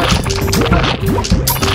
¡Gracias!